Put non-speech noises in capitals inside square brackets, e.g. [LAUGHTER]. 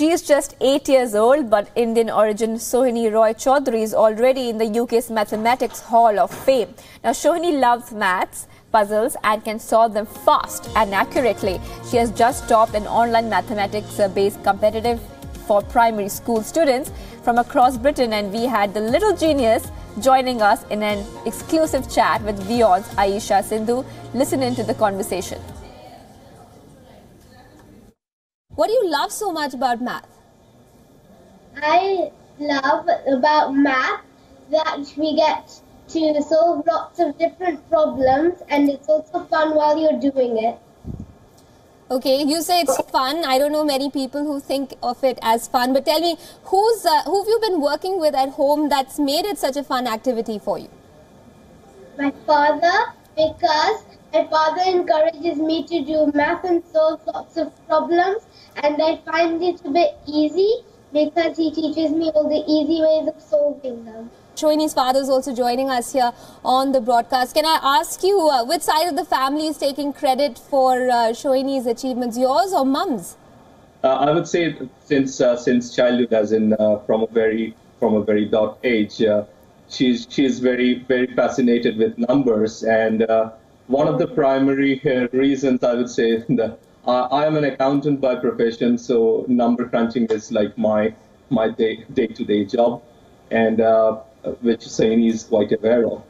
She is just 8 years old, but Indian origin Sohini Roy Chowdhury is already in the UK's Mathletics Hall of Fame. Now, Sohini loves maths, puzzles, and can solve them fast and accurately. She has just topped an online mathematics-based uh, competitive for primary school students from across Britain, and we had the little genius joining us in an exclusive chat with WION's Aisha Sindhu. Listen into the conversation. What do you love so much about math? I love about math that we get to solve lots of different problems and it's also fun while you're doing it. Okay, you say it's fun. I don't know many people who think of it as fun, but tell me, who's uh, who have you been working with at home that's made it such a fun activity for you? My father, because my father encourages me to do math and solve lots of problems, and I find it a bit easy because he teaches me all the easy ways of solving them. Sohini's father is also joining us here on the broadcast. Can I ask you, uh, which side of the family is taking credit for uh, Sohini's achievements, yours or mum's? Uh, I would say since uh, since childhood, as in uh, from a very from a very dark age, uh, she's she's very very fascinated with numbers, and uh, one of the primary uh, reasons I would say [LAUGHS] that uh, I am an accountant by profession, so number crunching is like my my day day to day job, and uh, which Sohini is quite aware of.